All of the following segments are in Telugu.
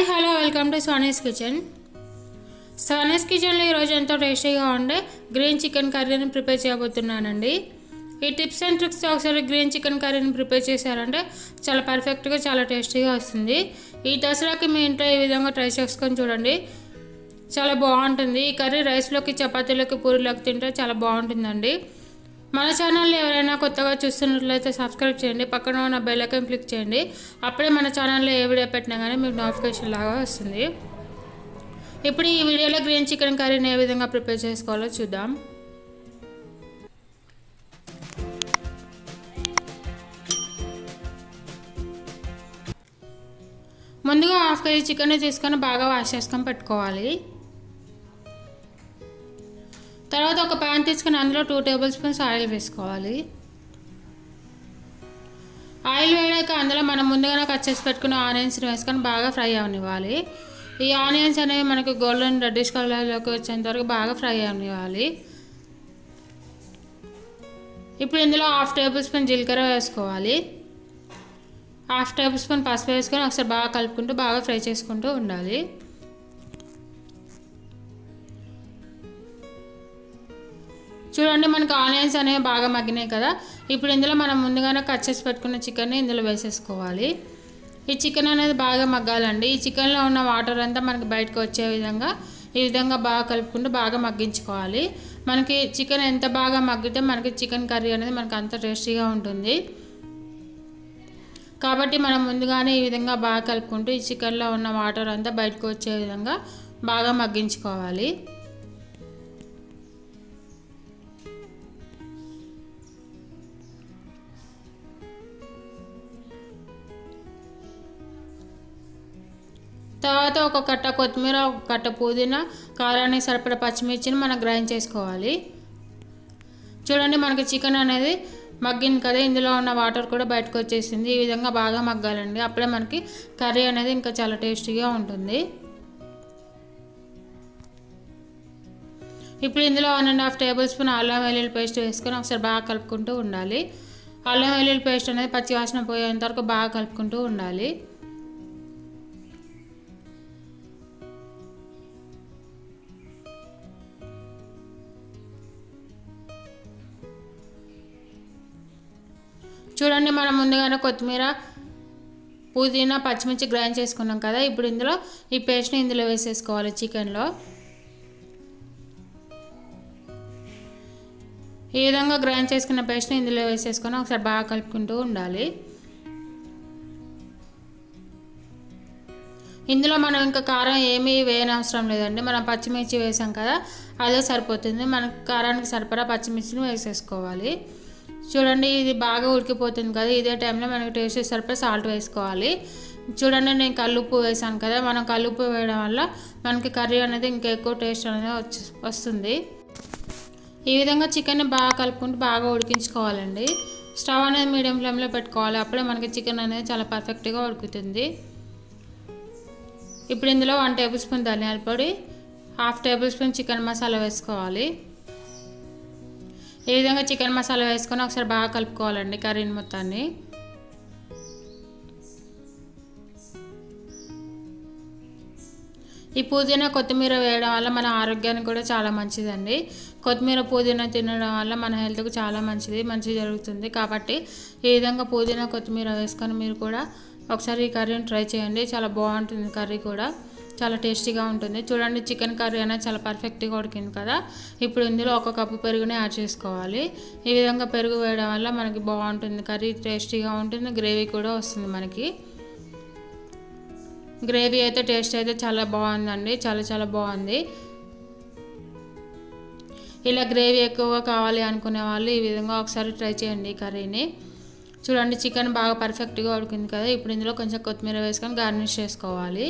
Hi hello welcome to Sone's kitchen Sone's కిచెన్లో ఈరోజు ఎంతో టేస్టీగా ఉండే గ్రీన్ చికెన్ కర్రీని ప్రిపేర్ చేయబోతున్నానండి. ఈ టిప్స్ అండ్ ట్రిక్స్ ఒకసారి గ్రీన్ చికెన్ కర్రీని ప్రిపేర్ చేశారంటే చాలా పర్ఫెక్ట్గా చాలా టేస్టీగా వస్తుంది. ఈ దసరాకి మీ ఇంట్లో ఈ విధంగా ట్రై చేసుకొని చూడండి. చాలా బాగుంటుంది. ఈ కర్రీ రైస్లోకి చపాతీలోకి పూరిలోకి తింటే చాలా బాగుంటుందండి. మన ఛానల్ని ఎవరైనా కొత్తగా చూస్తున్నట్లయితే సబ్స్క్రైబ్ చేయండి. పక్కన ఉన్న బెల్ ఐకాన్ క్లిక్ చేయండి. అప్పుడే మన ఛానల్లో ఏ వీడియో పెట్టినా కానీ మీకు నోటిఫికేషన్ లాగా వస్తుంది. ఇప్పుడు ఈ వీడియోలో గ్రీన్ చికెన్ కర్రీని ఏ విధంగా ప్రిపేర్ చేసుకోవాలో చూద్దాం. ముందుగా హాఫ్ కేజీ చికెన్ తీసుకొని బాగా వాష్ చేసుకొని పెట్టుకోవాలి. తర్వాత ఒక ప్యాన్ తీసుకుని అందులో టూ టేబుల్ స్పూన్స్ ఆయిల్ వేసుకోవాలి. ఆయిల్ వేయడాక అందులో మనం ముందుగానే కట్ చేసి పెట్టుకున్న ఆనియన్స్ని వేసుకొని బాగా ఫ్రై అవనివ్వాలి. ఈ ఆనియన్స్ అనేవి మనకు గోల్డెన్ రెడ్డిష్ కలర్లోకి వచ్చేంత వరకు బాగా ఫ్రై అవనివ్వాలి. ఇప్పుడు ఇందులో హాఫ్ టేబుల్ స్పూన్ జీలకర్ర వేసుకోవాలి. హాఫ్ టేబుల్ స్పూన్ పసుపు వేసుకొని ఒకసారి బాగా కలుపుకుంటూ బాగా ఫ్రై చేసుకుంటూ ఉండాలి. చూడండి మనకు ఆనియన్స్ అనేవి బాగా మగ్గినాయి కదా. ఇప్పుడు ఇందులో మనం ముందుగానే కట్ చేసి పెట్టుకున్న చికెన్ని ఇందులో వేసేసుకోవాలి. ఈ చికెన్ అనేది బాగా మగ్గాలండి. ఈ చికెన్లో ఉన్న వాటర్ అంతా మనకి బయటకు వచ్చే విధంగా ఈ విధంగా బాగా కలుపుకుంటూ బాగా మగ్గించుకోవాలి. మనకి చికెన్ ఎంత బాగా మగ్గితే మనకి చికెన్ కర్రీ అనేది మనకు అంత టేస్టీగా ఉంటుంది. కాబట్టి మనం ముందుగానే ఈ విధంగా బాగా కలుపుకుంటూ ఈ చికెన్లో ఉన్న వాటర్ అంతా బయటకు వచ్చే విధంగా బాగా మగ్గించుకోవాలి. తర్వాత ఒక కట్ట కొత్తిమీర ఒక కట్ట పుదీనా కారానికి సరిపడ పచ్చిమిర్చిని మనం గ్రైండ్ చేసుకోవాలి. చూడండి మనకి చికెన్ అనేది మగ్గింది కదా ఇందులో ఉన్న వాటర్ కూడా బయటకు వచ్చేసింది. ఈ విధంగా బాగా మగ్గాలండి. అప్పుడే మనకి కర్రీ అనేది ఇంకా చాలా టేస్టీగా ఉంటుంది. ఇప్పుడు ఇందులో one and half tablespoon అల్లం వెల్లుల్లి పేస్ట్ వేసుకొని ఒకసారి బాగా కలుపుకుంటూ ఉండాలి. అల్లం వెల్లుల్లి పేస్ట్ అనేది పచ్చి వాసన పోయేంత వరకు బాగా కలుపుకుంటూ ఉండాలి. చూడండి మనం ముందుగానే కొత్తిమీర పుదీనా పచ్చిమిర్చి గ్రైండ్ చేసుకున్నాం కదా. ఇప్పుడు ఇందులో ఈ పేస్ట్ని ఇందులో వేసేసుకోవాలి చికెన్లో. ఈ విధంగా గ్రైండ్ చేసుకున్న పేస్ట్ని ఇందులో వేసేసుకొని ఒకసారి బాగా కలుపుకుంటూ ఉండాలి. ఇందులో మనం ఇంకా కారం ఏమీ వేయనవసరం లేదండి. మనం పచ్చిమిర్చి వేసాం కదా అదే సరిపోతుంది. మనకు కారానికి సరిపడా పచ్చిమిర్చిని వేసేసుకోవాలి. చూడండి ఇది బాగా ఉడికిపోతుంది కదా. ఇదే టైంలో మనకి టేస్ట్ సరిపడా సాల్ట్ వేసుకోవాలి. చూడండి నేను కల్లుప్పు వేసాను కదా. మనం కల్లుప్పు వేయడం వల్ల మనకి కర్రీ అనేది ఇంకా ఎక్కువ టేస్ట్ అనేది వస్తుంది. ఈ విధంగా చికెన్ని బాగా కలుపుకుంటూ బాగా ఉడికించుకోవాలండి. స్టవ్ అనేది మీడియం ఫ్లేమ్లో పెట్టుకోవాలి. అప్పుడే మనకి చికెన్ అనేది చాలా పర్ఫెక్ట్గా ఉడుకుతుంది. ఇప్పుడు ఇందులో వన్ టేబుల్ స్పూన్ ధనియాల పొడి half tablespoon chicken masala వేసుకోవాలి. ఈ విధంగా చికెన్ మసాలా వేసుకొని ఒకసారి బాగా కలుపుకోవాలండి కర్రీని మొత్తాన్ని. ఈ పుదీనా కొత్తిమీర వేయడం వల్ల మన ఆరోగ్యానికి కూడా చాలా మంచిదండి. కొత్తిమీర పుదీనా తినడం వల్ల మన హెల్త్కు చాలా మంచిది మంచి జరుగుతుంది. కాబట్టి ఈ విధంగా పుదీనా కొత్తిమీర వేసుకొని మీరు కూడా ఒకసారి ఈ కర్రీని ట్రై చేయండి. చాలా బాగుంటుంది కర్రీ కూడా. చాలా టేస్టీగా ఉంటుంది. చూడండి చికెన్ కర్రీ అనేది చాలా పర్ఫెక్ట్గా ఉడికింది కదా. ఇప్పుడు ఇందులో ఒక కప్పు పెరుగుని యాడ్ చేసుకోవాలి. ఈ విధంగా పెరుగు వేయడం వల్ల మనకి బాగుంటుంది. కర్రీ టేస్టీగా ఉంటుంది గ్రేవీ కూడా వస్తుంది మనకి. గ్రేవీ అయితే టేస్ట్ అయితే చాలా బాగుందండి. చాలా చాలా బాగుంది. ఇలా గ్రేవీ ఎక్కువగా కావాలి అనుకునే వాళ్ళు ఈ విధంగా ఒకసారి ట్రై చేయండి కర్రీని. చూడండి చికెన్ బాగా పర్ఫెక్ట్గా ఉడికింది కదా. ఇప్పుడు ఇందులో కొంచెం కొత్తిమీర వేసుకొని గార్నిష్ చేసుకోవాలి.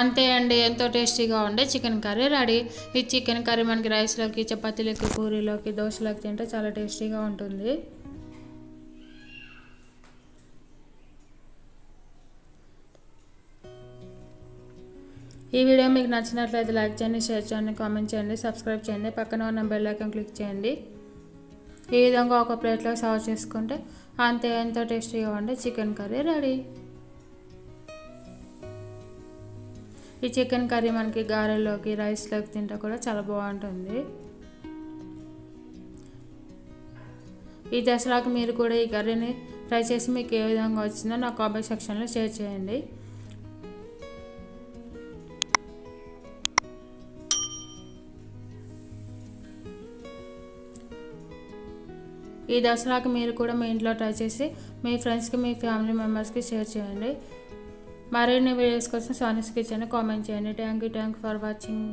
అంతే అండి ఎంతో టేస్టీగా ఉండే చికెన్ కర్రీ రెడీ. ఈ చికెన్ కర్రీ మనకి రైస్లోకి చపాతీలోకి పూరీలోకి దోశలోకి తింటే చాలా టేస్టీగా ఉంటుంది. ఈ వీడియో మీకు నచ్చినట్లయితే లైక్ చేయండి షేర్ చేయండి కామెంట్ చేయండి సబ్స్క్రైబ్ చేయండి. పక్కన ఉన్న బెల్ ఐకాన్ క్లిక్ చేయండి. ఈ విధంగా ఒక ప్లేట్లో సర్వ్ చేసుకుంటే అంతే ఎంతో టేస్టీగా ఉండే చికెన్ కర్రీ రెడీ. ఈ చికెన్ కర్రీ మనకి గారెలోకి రైస్లోకి తింటే కూడా చాలా బాగుంటుంది. ఈ దసరాకి మీరు కూడా ఈ కర్రీని ట్రై చేసి మీకు ఏ విధంగా వచ్చిందో నా కామెంట్ సెక్షన్లో షేర్ చేయండి. ఈ దసరాకి మీరు కూడా మీ ఇంట్లో ట్రై చేసి మీ ఫ్రెండ్స్కి మీ ఫ్యామిలీ మెంబర్స్కి షేర్ చేయండి. మరిన్ని వీడియోస్ కోసం సోనిస్ కిచెన్ కామెంట్ చేయండి. Thank you thank for watching